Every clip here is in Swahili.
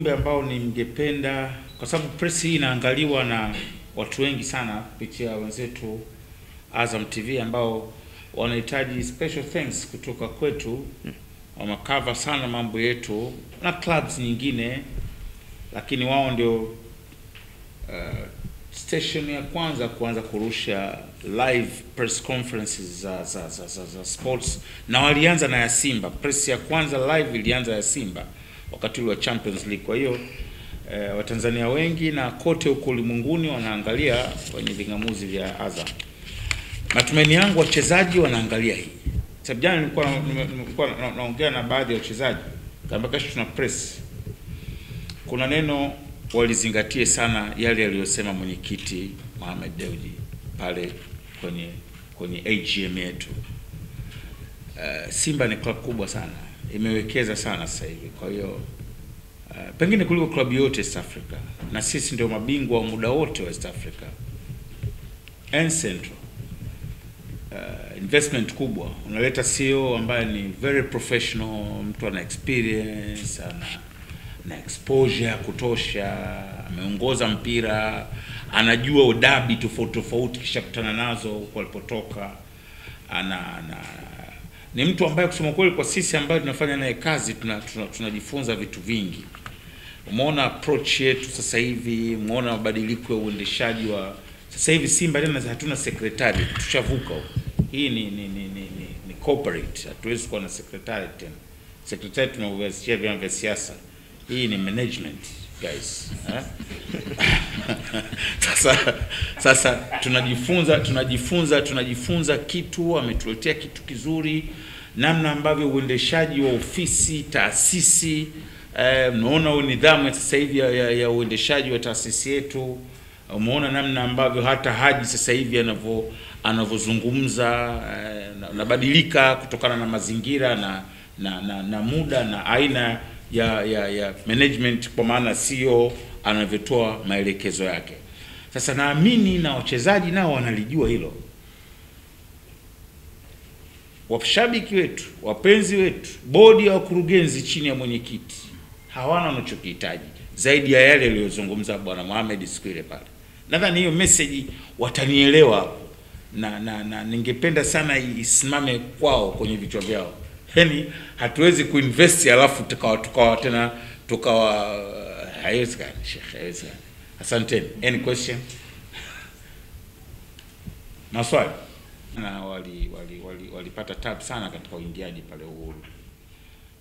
Ujumbe ambao ningependa kwa sababu press hii inaangaliwa na watu wengi sana kupitia wenzetu Azam TV ambao wanahitaji special thanks kutoka kwetu. Wamekava sana mambo yetu na clubs nyingine, lakini wao ndio uh, station ya kwanza kuanza kurusha live press conferences za, za, za, za, za sports na walianza na ya Simba. Press ya kwanza live ilianza ya Simba wakati ule wa Champions League. Kwa hiyo e, Watanzania wengi na kote huko ulimwenguni wanaangalia kwenye vingamuzi vya Azam. Matumaini yangu wachezaji wanaangalia hii. Sababu jana nilikuwa nilikuwa naongea na baadhi ya wachezaji kama kesho tuna press. Kuna neno walizingatie sana yale yaliyosema mwenyekiti Mohamed Dewji pale kwenye kwenye AGM yetu. Uh, Simba ni klabu kubwa sana, imewekeza sana sasa hivi. Kwa hiyo uh, pengine kuliko klabu yote East Africa, na sisi ndio mabingwa wa muda wote wa East Africa and Central. Uh, investment kubwa, unaleta CEO ambaye ni very professional, mtu ana experience, ana na exposure ya kutosha, ameongoza mpira, anajua udabi tofauti tofauti, kisha kutana nazo huko alipotoka, ana, ana ni mtu ambaye kusema kweli kwa sisi ambayo tunafanya naye kazi tunajifunza tuna- tuna- vitu vingi. Umeona approach yetu sasa hivi, umeona mabadiliko ya uendeshaji wa sasa hivi. Simba tena hatuna secretary, tushavuka huko. Hii ni ni, ni, ni, ni, ni corporate, hatuwezi kuwa na secretary tena. Secretary tunavyosikia vyama vya siasa, hii ni management guys eh? Sasa sasa tunajifunza tunajifunza tunajifunza kitu, ametuletea kitu kizuri, namna ambavyo uendeshaji wa ofisi taasisi eh, mnaona eh, nidhamu sasa hivi ya, uendeshaji wa taasisi yetu. Umeona namna ambavyo hata Haji sasa hivi anavyo anavyozungumza eh, na- nabadilika kutokana na mazingira na na, na, na muda na aina ya, ya, ya management kwa maana CEO anavyotoa maelekezo yake. Sasa naamini na wachezaji nao wanalijua hilo, washabiki wetu, wapenzi wetu, bodi ya wakurugenzi chini ya mwenyekiti hawana wanachokihitaji zaidi ya yale aliyozungumza bwana Mohamed siku ile pale. Nadhani hiyo message watanielewa hapo, na, na, na ningependa sana isimame kwao kwenye vichwa vyao. Yaani hatuwezi kuinvest alafu tukawa tukawa tena tukawa haiwezekani, Sheikh, haiwezekani. Asanteni. Any question? Maswali? Na wali wali wali walipata tabu sana katika uingiaji pale Uhuru.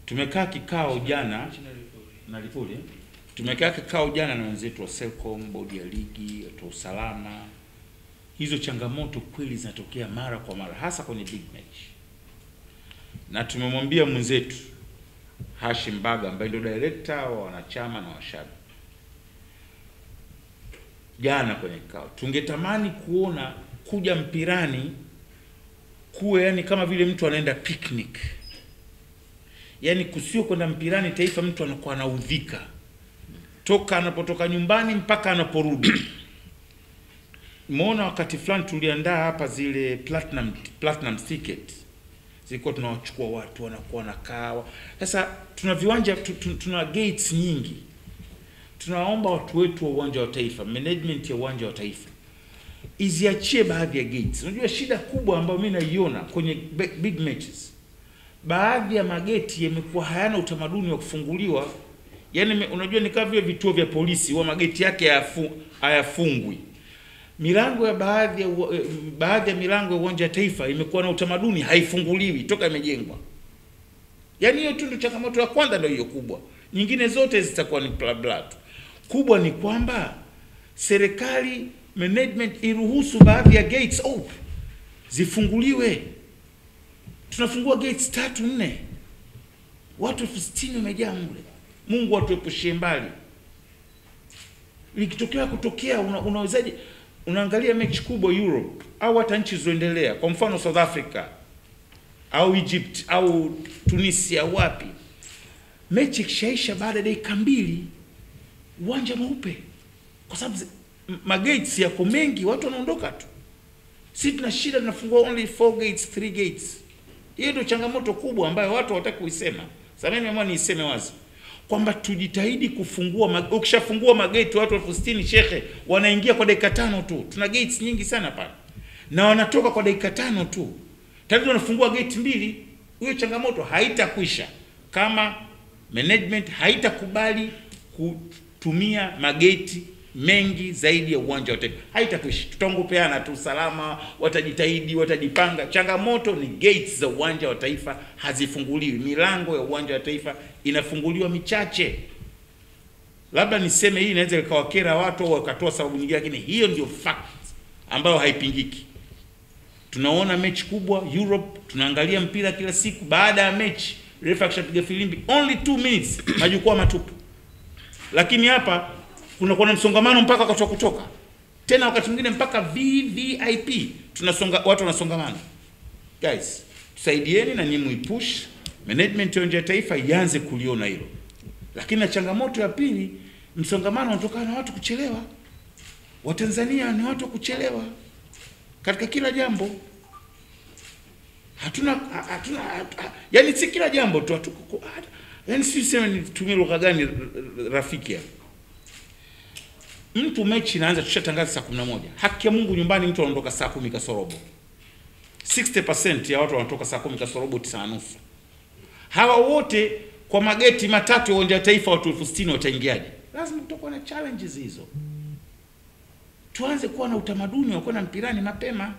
Tumekaa kikao jana na Lipuli, tumekaa kikao jana na wenzetu wa Selcom, bodi ya ligi, watu wa usalama. Hizo changamoto kweli zinatokea mara kwa mara, hasa kwenye big match, na tumemwambia mwenzetu Hashim Baga ambaye ndio director wa wanachama na washabiki. Jana kwenye kikao, tungetamani kuona kuja mpirani kuwe yani kama vile mtu anaenda picnic, yani kusio kwenda mpirani taifa, mtu anakuwa anaudhika toka anapotoka nyumbani mpaka anaporudi. Umeona wakati fulani tuliandaa hapa zile platinum platinum ticket zilikuwa tunawachukua watu wanakuwa na kawa. Sasa tuna viwanja tu- tu- tuna gates nyingi tunaomba watu wetu wa uwanja wa Taifa, management ya uwanja wa Taifa iziachie baadhi ya gates. Unajua shida kubwa ambayo mimi naiona kwenye big matches, baadhi ya mageti yamekuwa hayana utamaduni wa kufunguliwa. Yaani unajua ni kama vile vituo vya polisi, huwa mageti yake hayafu- hayafungwi. Milango ya baadhi ya eh, baadhi ya milango ya uwanja wa Taifa imekuwa na utamaduni haifunguliwi toka imejengwa. Yaani hiyo tu ndio changamoto ya kwanza, ndio hiyo kubwa. Nyingine zote zitakuwa ni bla bla tu. Kubwa ni kwamba serikali management iruhusu baadhi ya gates open zifunguliwe. Tunafungua gates tatu nne, watu elfu sitini wamejaa mle. Mungu atuepushie mbali. Likitokea kutokea, una, unawezaje? Unaangalia mechi kubwa Europe au hata nchi zilizoendelea, kwa mfano South Africa au Egypt au Tunisia, wapi, mechi ikishaisha baada ya dakika mbili uwanja mweupe, kwa sababu magates yako mengi, watu wanaondoka tu. Sisi tuna shida, tunafungua only four gates, three gates. Hiyo ndio changamoto kubwa ambayo watu hawataki kuisema. Sasa mimi naomba niiseme wazi. kwamba tujitahidi kufungua mag... ukishafungua mageti watu elfu sitini shekhe wanaingia kwa dakika tano tu. Tuna gates nyingi sana pale na wanatoka kwa dakika tano tu, tayari wanafungua gate mbili. Hiyo changamoto haitakwisha kama management haitakubali kutumia mageti mengi zaidi ya uwanja wa Taifa. Haitakwisha, tutaongopeana tu, salama, watajitahidi, watajipanga. Changamoto ni gates za uwanja wa Taifa hazifunguliwi, milango ya uwanja wa Taifa inafunguliwa michache. Labda niseme hii inaweza ikawakera watu au wakatoa sababu nyingine, lakini hiyo ndio fact ambayo haipingiki. Tunaona mechi kubwa Europe, tunaangalia mpira kila siku. Baada ya mechi refa akishapiga filimbi only 2 minutes, majukwaa matupu. Lakini hapa kuna na msongamano mpaka wakati wa kutoka, tena wakati mwingine mpaka VVIP tunasonga, watu wanasongamana. Guys, tusaidieni na nyinyi muipush management ya Taifa ianze kuliona hilo. Lakini na changamoto ya pili, msongamano unatokana na watu kuchelewa. Watanzania ni watu wa kuchelewa katika kila jambo. Hatuna hatuna, hatuna yani si kila jambo tu hatuko yani, si sema nitumie lugha gani rafiki hapa. Mtu mechi inaanza, tushatangaza saa 11. Haki ya Mungu nyumbani mtu anaondoka saa kumi kasorobo. 60% ya watu wanatoka saa kumi kasorobo, tisa na nusu. Hawa wote kwa mageti matatu ya uwanja wa Taifa watu elfu sitini wataingiaje? Lazima kutakuwa na challenges hizo. Tuanze kuwa na utamaduni wa kwenda mpirani mapema,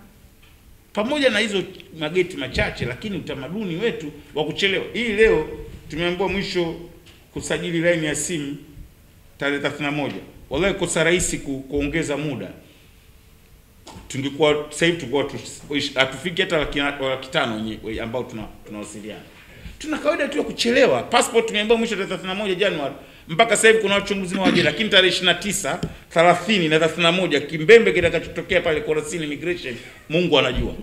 pamoja na hizo mageti machache, lakini utamaduni wetu wa kuchelewa. Hii leo tumeambiwa mwisho kusajili laini ya simu tarehe 31. Wallahi kosa rahisi ku, kuongeza muda. Tungekuwa sasa hivi tungekuwa hatufiki hata laki laki tano ambao tuna tunawasiliana. Tuna kawaida tu ya kuchelewa. Passport tumeambiwa mwisho tarehe 31 Januari. Mpaka sasa hivi kuna wachunguzi waje, lakini tarehe 29, 30 na 31 kimbembe kitakachotokea pale Kurasini immigration, Mungu anajua.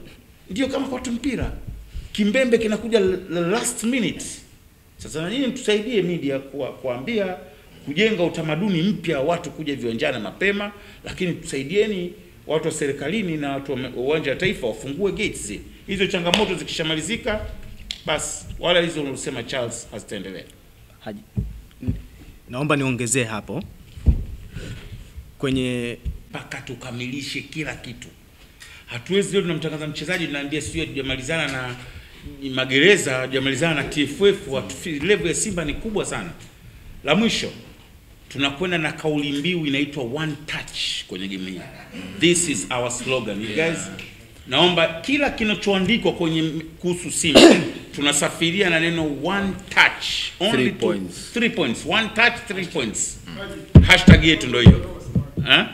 Ndio kama kwa mpira. Kimbembe kinakuja last minute. Sasa na nyinyi mtusaidie media kuwa, kuambia kujenga utamaduni mpya wa watu kuja viwanjani mapema, lakini tusaidieni watu wa serikalini na watu wa uwanja wa Taifa wafungue gates. Hizo changamoto zikishamalizika, basi wala hizo unasema Charles hazitaendelea. Haji, naomba niongezee hapo kwenye mpaka tukamilishe kila kitu. Hatuwezi leo tunamtangaza mchezaji tunaambia sio tujamalizana na magereza, tujamalizana na TFF. Level ya Simba ni kubwa sana. La mwisho tunakwenda na kauli mbiu inaitwa one touch kwenye game hii. This is our slogan. You guys, naomba kila kinachoandikwa kwenye kuhusu Simba tunasafiria na neno one touch. Only Three points. three points. One touch, three points. Hashtag yetu ndio hiyo. Eh?